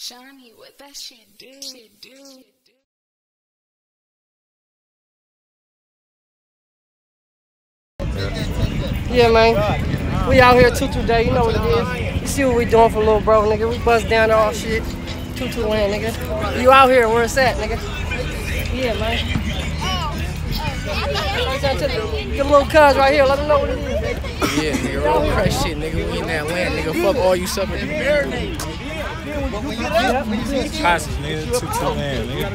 Johnny, what that shit do? Shit do. Yeah, man. We out here tutu day. You know what it is. You see what we doing for little bro, nigga. We bust down all shit. Tutu land, nigga. You out here? Where it's at, nigga? Yeah, man. Get a little cuz right here. Let them know what it is. Nigga. Yeah, nigga, roll crush shit, nigga. We in that land, nigga. Fuck all you suckers. Nigga. Tutu land, nigga.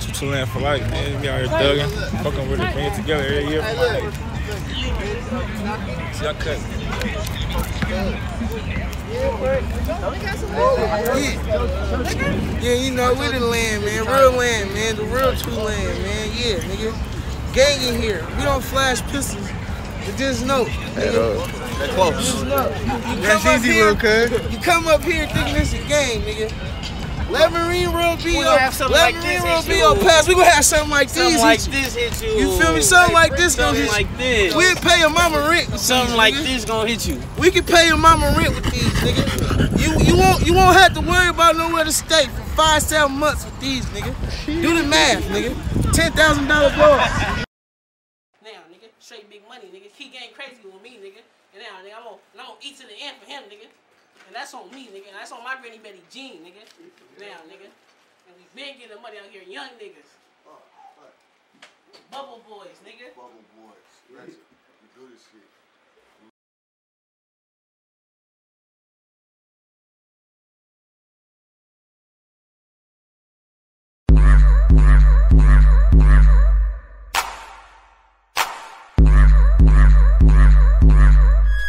Tutu land for life, man. We out here fucking with it, bring it together every year for cut. Yeah. you know, we the land, man. Real land, man. The real true land, man. Yeah, nigga. Gang in here. We don't flash pistols. Just know. Close. just know. You, you That's easy, here, little cuz. You come up here thinking it's a game, nigga. Let Marine World be We your, gonna have something let like Marine this World be you. your pass. We gonna have something like Something these. like this hit you. You feel me? Something like this gonna hit like this. We'll pay your mama rent. with Something these, like nigga. this gonna hit you. We can pay your mama rent with these, nigga. You you won't you won't have to worry about nowhere to stay for five seven months with these, nigga. Do the math, nigga. Ten thousand dollar blow. Now, nigga, straight big money, nigga. He gang crazy with me, nigga. And now, nigga, I'm gonna, and I'm gonna eat to the end for him, nigga. And that's on me, nigga. And that's on my granny Betty Jean, nigga. Now, nigga. And we been getting the money out here, young niggas. Oh, Bubble boys, nigga. Bubble boys. That's it. We do this shit.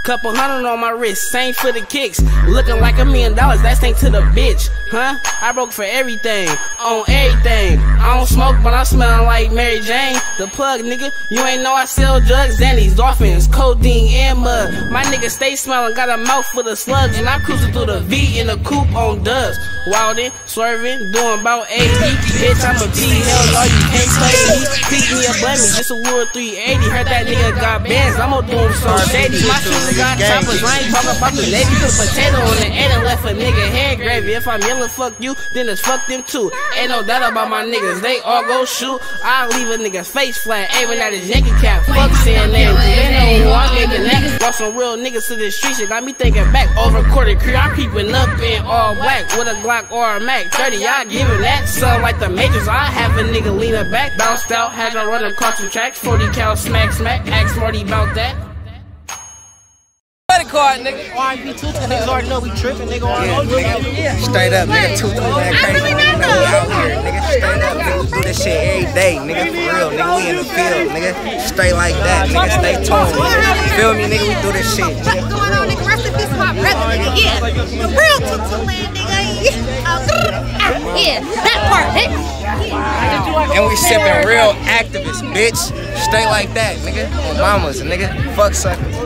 Couple hundred on my wrist, same for the kicks. Looking like a million dollars, that's thanks to the bitch, huh? I broke for everything, on everything. I don't smoke, but I'm smelling like Mary Jane. The plug, nigga. You ain't know I sell drugs, Xannies, dolphins, codeine, and mud. My nigga stay smelling, got a mouth full of slugs, and I'm cruising through the V in the coupe on dubs. Wildin', swerving, doing about 80. Bitch, I'm a G, hell no, you can't play me. Pick me up, blame me, just a wood 380. Heard that nigga got bands, I'ma do him so shady. My shoes got choppers, I ain't talking about the lady. Put potato on the end and left a nigga head gravy. If I'm yelling fuck you, then it's fuck them too. Ain't no doubt about my niggas, they all go shoot. I leave a nigga's face flat, aiming at his Yankee cap. Fuck saying cause they know who I'm making that. Some real niggas to the streets, it got me thinking back. Over quarter crew, I'm creeping up in all black with a Glock or a Mac. 30, I giving that. Sound like the majors, I have a nigga leaning back. Bounced out, had to run across the tracks. 40 cal smack smack, ask Marty about that. Credit card, nigga. RIP tutu. Niggas already know we tripping, nigga. Already know yeah. Straight up, nigga. Tutu land crazy. You know we out here, nigga. Straight up, nigga. We do this shit every day, nigga. For real, nigga. We in the field, nigga. Straight like that, nigga. Stay tuned. nigga. Feel me, nigga? We do this shit. What's going on, nigga? Rest in peace, my brother, nigga. Yeah, the real tutu land, nigga. Yeah, uh, that part, nigga. And we sipping real activists, bitch. Straight like that, nigga. Mamas, nigga. Fuck suckers.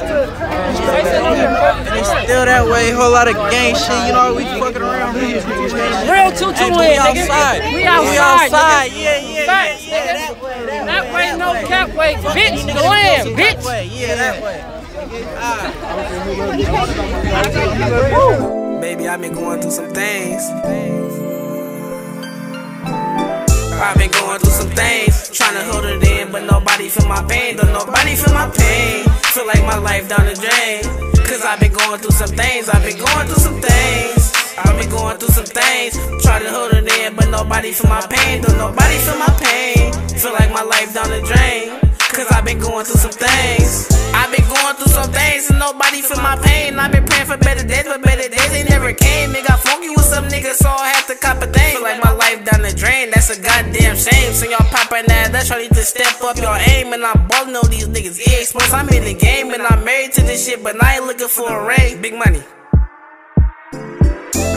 Still that way, whole lot of gang shit. You know, we fucking around here. Real tutu land, nigga. We outside, outside. nigga. Yeah, yeah, Facts, yeah, yeah, nigga. that way, that That way, no cap way, bitch. The That land, bitch. way, yeah, that way. Baby, I've been going through some things. I've been going through some things, trying to hold it in, but nobody feel my pain. Don't nobody feel my pain. Feel like my life down the drain. Cause I've been going through some things. I've been going through some things. I've been going through some things, trying to hold it in, but nobody feel my pain. Don't nobody feel my pain. Feel like my life down the drain. Cause I've been going through some things. I've been going through some things and nobody feel my pain. I've been praying for better days, but better days they never came. It got funky with some niggas, so I shame. So y'all poppin' that, that's need to step up your aim. And I'm ballin' on these niggas. Yeah, exposed, I'm in the game and I'm married to this shit, but I ain't looking for a ring. Big money.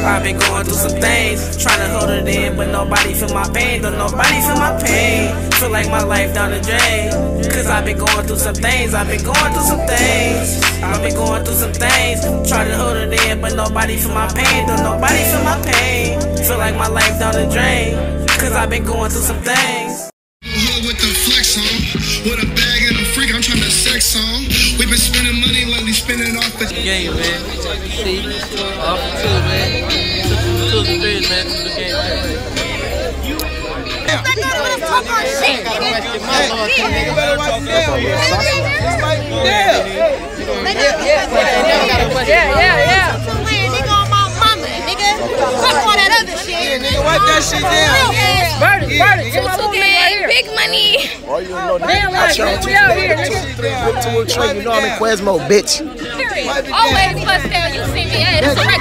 I've been going through some things, trying to hold it in, but nobody feel my pain. Don't nobody feel my pain. Feel like my life down the drain. Cause I've been going through some things, I've been going through some things. I've been going through some things, trying to hold it in, but nobody feel my pain. Don't nobody feel my pain. Feel like my life down the drain cause I've been going through some things. Here with the flex on, with a bag and a freak, I'm trying to sex on. We've been spending money lately, spending off the game, man. See, off the two, man. To the three, man. Two, game, man. Yeah, yeah, yeah. Yeah, nigga, wipe that shit down. Real ass. Verdict, verdict. Get my Tutu movie right gang, here. big money. Damn right, nigga. We out here, nigga. You know I'm in Quasmo, bitch. Always bust down. You see me. Hey, that's a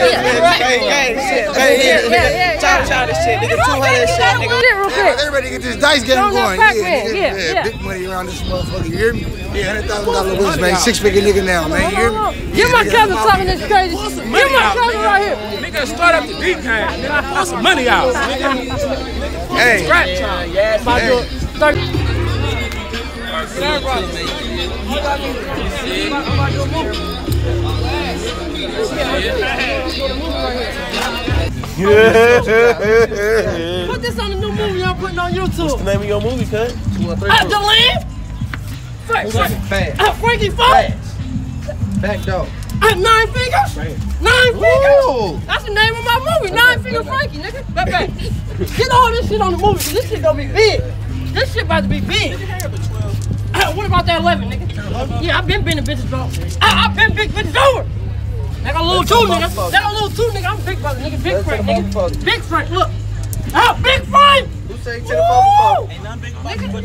regular. You feel me? Yeah. Hey, Yeah, yeah, yeah. Chop chop this shit, nigga. 200 shit, nigga. Shit, real quick. Everybody get this dice game going. know Yeah, Yeah, yeah. Big money around this motherfucker. You hear me? Yeah, hundred thousand dollar wins, man. Six figure nigga now, man. You hear me? Get my cousin talking this crazy. Get my cousin right here. Nigga, start up the deep game. Nigga, pull some money out. Nigga, Hey, scratch time. About to do it. Thirty. Put this on the new movie I'm putting on YouTube. What's the name of your movie, cut. At the land. Frank, Frank, uh, Frankie Fox. back door. At nine fingers. Nine fingers. That's the name of my movie. Nine Finger Frankie, nigga. Back, back. Get all this shit on the movie. 'cause This shit gonna be big. This shit about to be big. What about that 11, nigga? Yeah, I've been bending bitches over. I, I've been big bitches over. That got a little two, nigga. That got a little two, nigga. I'm big brother, nigga. Big Frank, nigga. Big Frank, look. Ah, big Frank. Who said he Woo!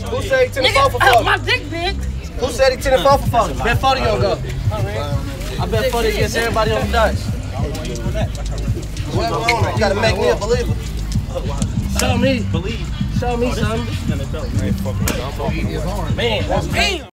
Who said he ten Nigga, uh, my dick big. Who said he ten and four for four? Bet 40 on go. I bet 40 against everybody on the dice. You gotta make me a believer. Show me. Show me oh, something. Man, fucking with you. I'm fucking with you. Man, that's